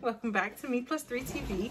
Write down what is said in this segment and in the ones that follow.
welcome back to Me Plus 3 TV.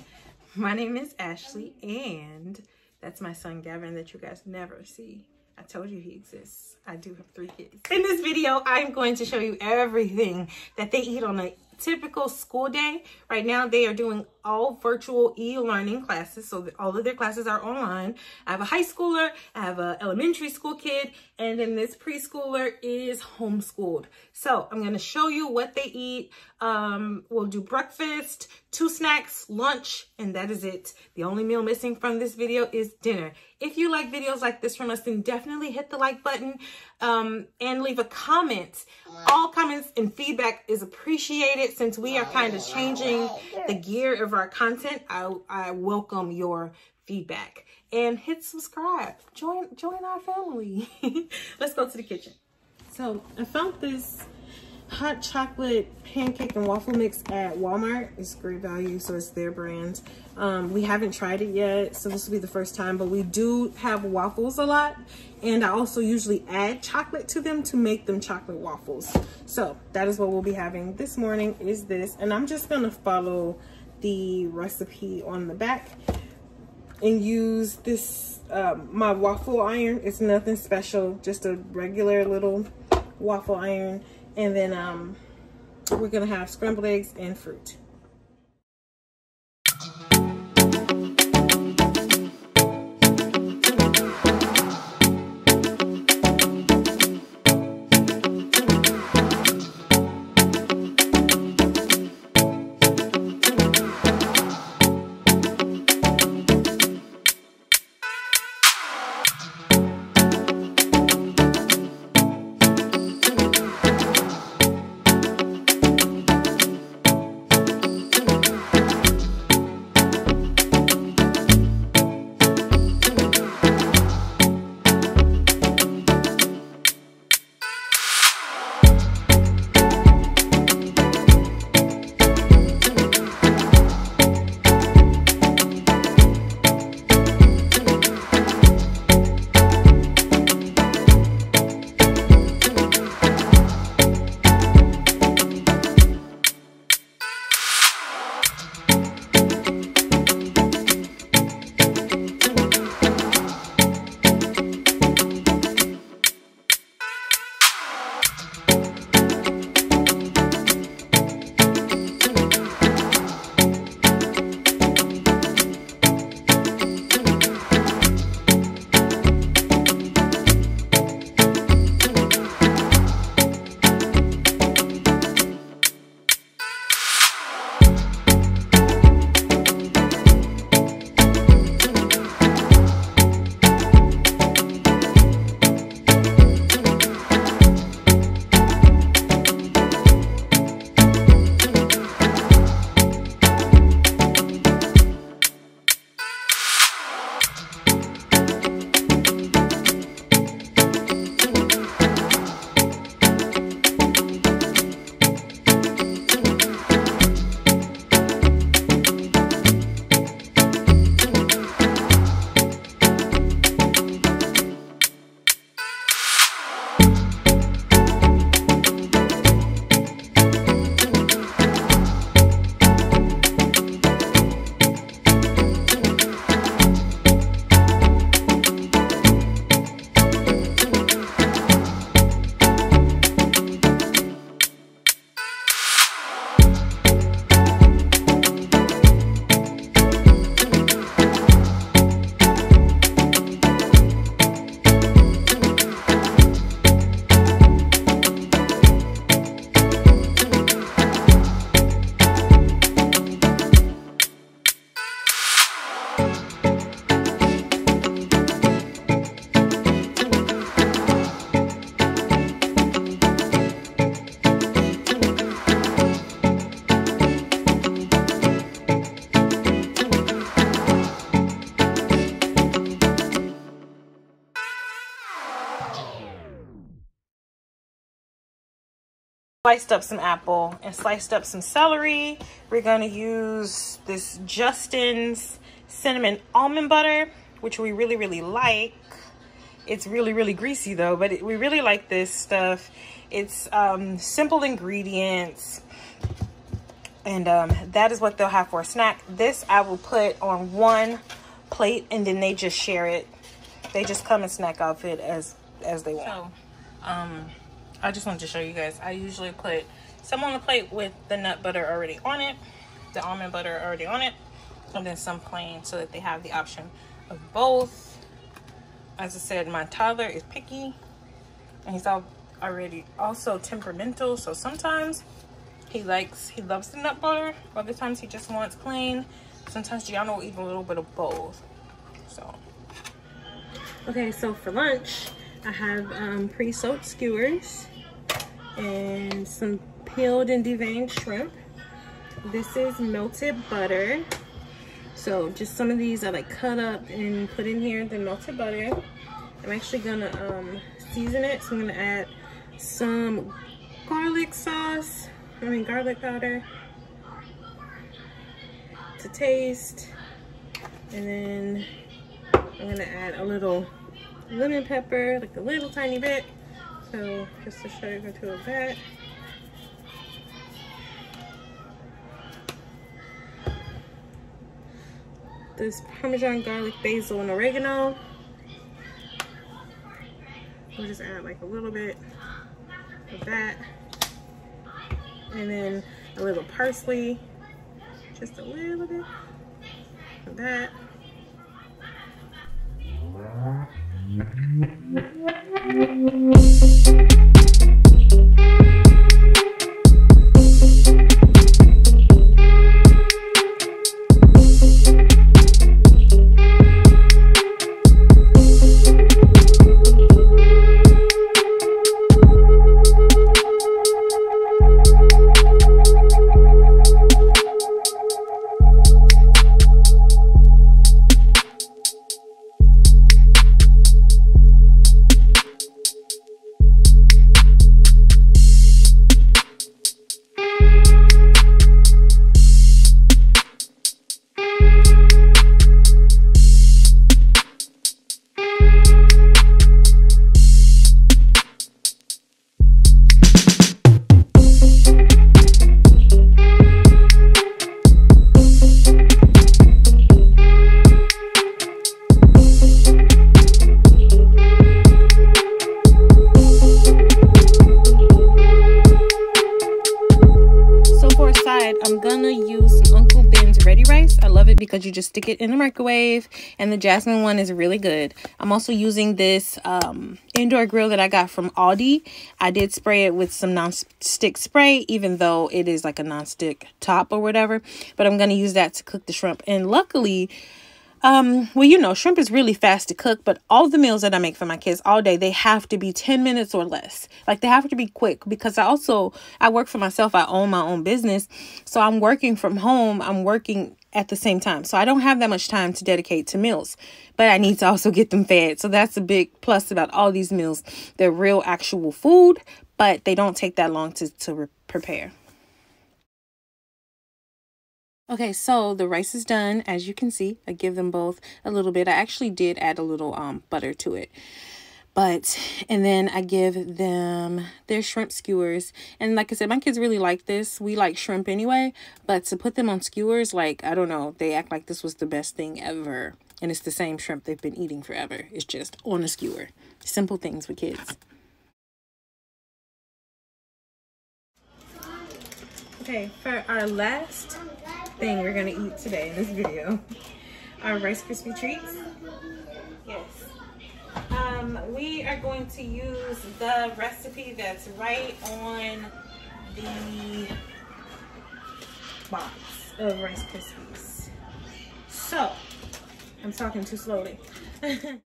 My name is Ashley and that's my son Gavin that you guys never see. I told you he exists. I do have three kids. In this video, I'm going to show you everything that they eat on a typical school day. Right now, they are doing all virtual e-learning classes. So all of their classes are online. I have a high schooler, I have an elementary school kid, and then this preschooler is homeschooled. So I'm going to show you what they eat. Um, we'll do breakfast, two snacks, lunch, and that is it. The only meal missing from this video is dinner. If you like videos like this from us, then definitely hit the like button um, and leave a comment. All comments and feedback is appreciated since we are kind of changing the gear of our content. I, I welcome your feedback and hit subscribe. Join, join our family. Let's go to the kitchen. So I found this hot chocolate pancake and waffle mix at Walmart. It's great value, so it's their brand. Um, we haven't tried it yet, so this will be the first time, but we do have waffles a lot. And I also usually add chocolate to them to make them chocolate waffles. So that is what we'll be having this morning is this. And I'm just gonna follow the recipe on the back and use this, um, my waffle iron. It's nothing special, just a regular little waffle iron and then um, we're gonna have scrambled eggs and fruit. Sliced up some apple and sliced up some celery. We're going to use this Justin's cinnamon almond butter, which we really, really like. It's really, really greasy though, but it, we really like this stuff. It's um, simple ingredients. And um, that is what they'll have for a snack. This I will put on one plate and then they just share it. They just come and snack off it as, as they want. So, um, I just wanted to show you guys. I usually put some on the plate with the nut butter already on it, the almond butter already on it, and then some plain so that they have the option of both. As I said, my toddler is picky and he's all already also temperamental. So sometimes he likes, he loves the nut butter. Other times he just wants plain. Sometimes Gianna will eat a little bit of both. So, okay, so for lunch, I have um, pre-soaked skewers and some peeled and deveined shrimp. This is melted butter. So just some of these I like cut up and put in here the melted butter. I'm actually gonna um, season it. So I'm gonna add some garlic sauce, I mean garlic powder to taste. And then I'm gonna add a little lemon pepper, like a little tiny bit. So just to show you how to do that. This Parmesan garlic, basil, and oregano. We'll just add like a little bit of that. And then a little parsley, just a little bit of that. Because you just stick it in the microwave and the jasmine one is really good. I'm also using this um, indoor grill that I got from Aldi. I did spray it with some non-stick spray even though it is like a non-stick top or whatever. But I'm going to use that to cook the shrimp. And luckily um, well, you know, shrimp is really fast to cook, but all the meals that I make for my kids all day, they have to be 10 minutes or less. Like they have to be quick because I also, I work for myself. I own my own business. So I'm working from home. I'm working at the same time. So I don't have that much time to dedicate to meals, but I need to also get them fed. So that's a big plus about all these meals. They're real actual food, but they don't take that long to, to prepare. Okay, so the rice is done. As you can see, I give them both a little bit. I actually did add a little um, butter to it. But, and then I give them their shrimp skewers. And like I said, my kids really like this. We like shrimp anyway. But to put them on skewers, like, I don't know. They act like this was the best thing ever. And it's the same shrimp they've been eating forever. It's just on a skewer. Simple things for kids. Okay, for our last thing we're gonna eat today in this video. Our Rice Krispie treats. Yes. Um, we are going to use the recipe that's right on the box of Rice Krispies. So, I'm talking too slowly.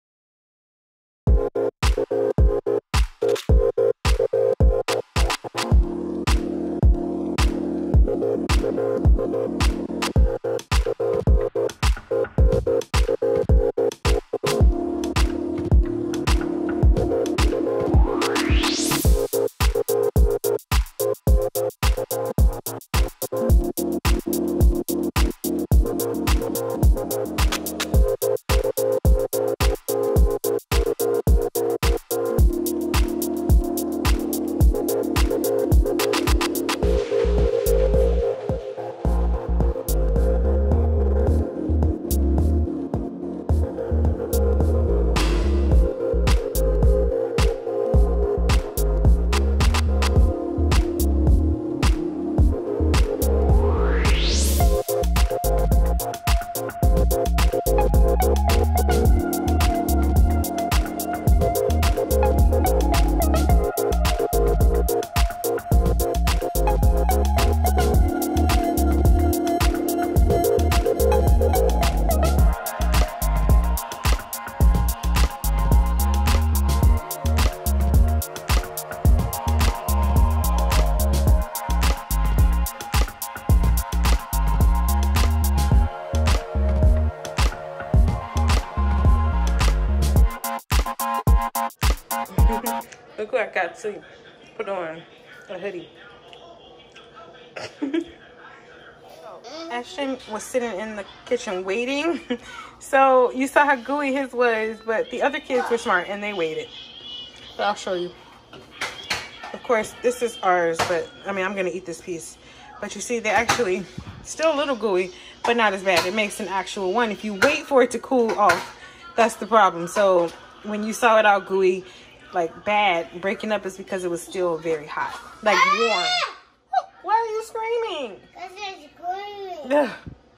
got to put on a hoodie. Ashton was sitting in the kitchen waiting. so you saw how gooey his was, but the other kids were smart and they waited. But I'll show you. Of course, this is ours, but I mean, I'm gonna eat this piece. But you see, they're actually still a little gooey, but not as bad. It makes an actual one. If you wait for it to cool off, that's the problem. So when you saw it all gooey, like bad, breaking up is because it was still very hot, like warm. Ah! Why are you screaming? Because green. Ugh.